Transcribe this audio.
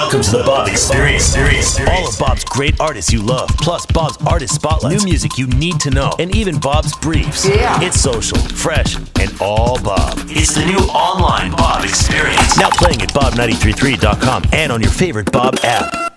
Welcome to the Bob Experience. All of Bob's great artists you love, plus Bob's artist spotlight, new music you need to know, and even Bob's briefs. Yeah. It's social, fresh, and all Bob. It's the new online Bob Experience. Now playing at bob933.com and on your favorite Bob app.